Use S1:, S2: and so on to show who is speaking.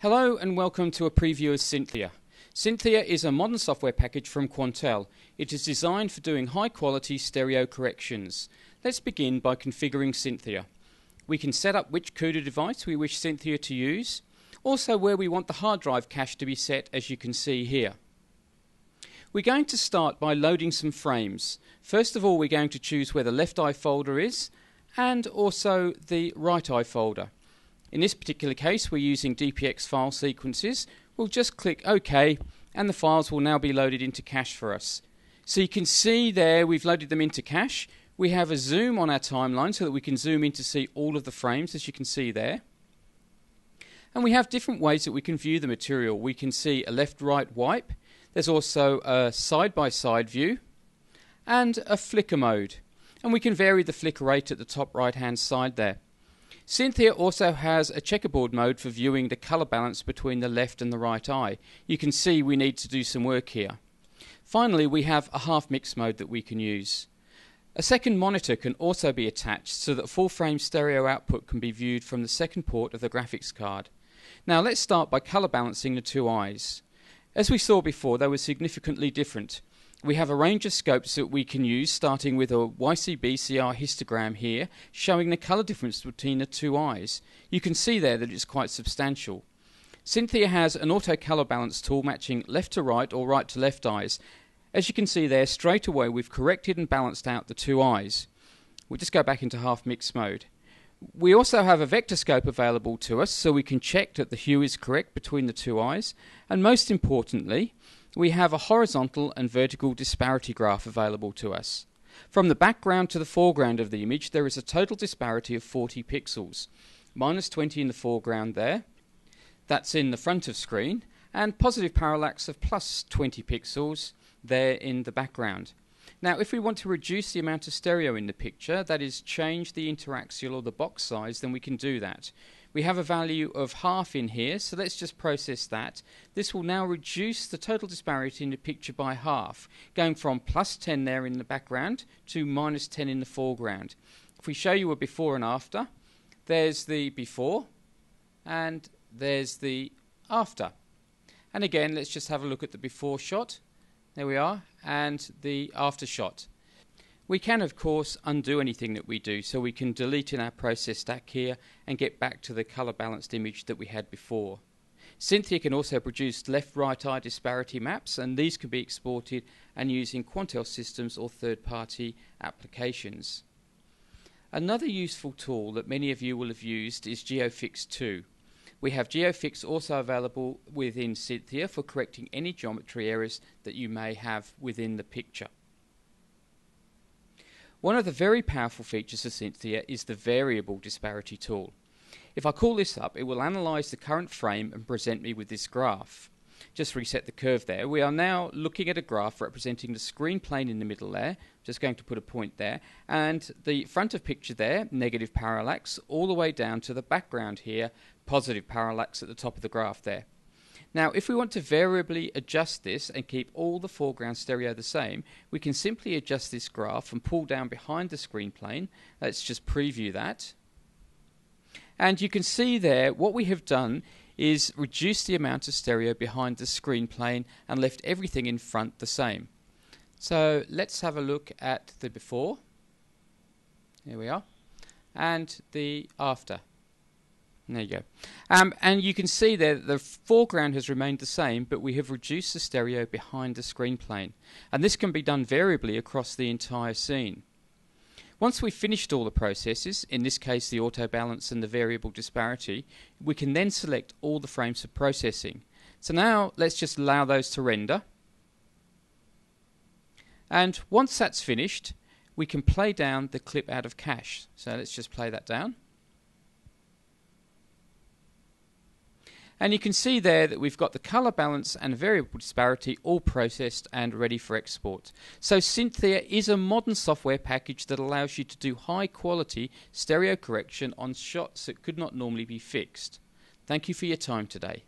S1: Hello and welcome to a preview of SynthIA. SynthIA is a modern software package from Quantel. It is designed for doing high quality stereo corrections. Let's begin by configuring SynthIA. We can set up which CUDA device we wish SynthIA to use, also where we want the hard drive cache to be set as you can see here. We're going to start by loading some frames. First of all we're going to choose where the left eye folder is and also the right eye folder. In this particular case, we're using DPX file sequences. We'll just click OK, and the files will now be loaded into cache for us. So you can see there we've loaded them into cache. We have a zoom on our timeline so that we can zoom in to see all of the frames, as you can see there. And we have different ways that we can view the material. We can see a left-right wipe. There's also a side-by-side -side view and a flicker mode. And we can vary the flicker rate at the top right-hand side there. SynthIA also has a checkerboard mode for viewing the color balance between the left and the right eye. You can see we need to do some work here. Finally, we have a half mix mode that we can use. A second monitor can also be attached so that full frame stereo output can be viewed from the second port of the graphics card. Now let's start by color balancing the two eyes. As we saw before, they were significantly different we have a range of scopes that we can use, starting with a YCB-CR histogram here, showing the colour difference between the two eyes. You can see there that it's quite substantial. SynthIA has an auto colour balance tool matching left to right or right to left eyes. As you can see there, straight away we've corrected and balanced out the two eyes. We'll just go back into half mix mode. We also have a vector scope available to us so we can check that the hue is correct between the two eyes. And most importantly, we have a horizontal and vertical disparity graph available to us. From the background to the foreground of the image, there is a total disparity of 40 pixels. Minus 20 in the foreground there, that's in the front of screen, and positive parallax of plus 20 pixels there in the background. Now, if we want to reduce the amount of stereo in the picture, that is, change the interaxial or the box size, then we can do that. We have a value of half in here, so let's just process that. This will now reduce the total disparity in the picture by half, going from plus 10 there in the background to minus 10 in the foreground. If we show you a before and after, there's the before and there's the after. And again, let's just have a look at the before shot. There we are, and the after shot. We can, of course, undo anything that we do, so we can delete in our process stack here and get back to the color balanced image that we had before. SynthIA can also produce left-right eye disparity maps, and these can be exported and used in Quantel systems or third-party applications. Another useful tool that many of you will have used is GeoFix 2. We have GeoFix also available within SynthIA for correcting any geometry errors that you may have within the picture. One of the very powerful features of SynthIA is the variable disparity tool. If I call this up, it will analyze the current frame and present me with this graph. Just reset the curve there. We are now looking at a graph representing the screen plane in the middle there. Just going to put a point there. And the front of picture there, negative parallax, all the way down to the background here, positive parallax at the top of the graph there. Now, if we want to variably adjust this and keep all the foreground stereo the same, we can simply adjust this graph and pull down behind the screen plane. Let's just preview that. And you can see there what we have done is reduce the amount of stereo behind the screen plane and left everything in front the same. So let's have a look at the before. Here we are. And the after. There you go. Um, and you can see there the foreground has remained the same, but we have reduced the stereo behind the screen plane. And this can be done variably across the entire scene. Once we've finished all the processes, in this case the auto balance and the variable disparity, we can then select all the frames for processing. So now let's just allow those to render. And once that's finished, we can play down the clip out of cache. So let's just play that down. And you can see there that we've got the color balance and variable disparity all processed and ready for export. So SynthIA is a modern software package that allows you to do high quality stereo correction on shots that could not normally be fixed. Thank you for your time today.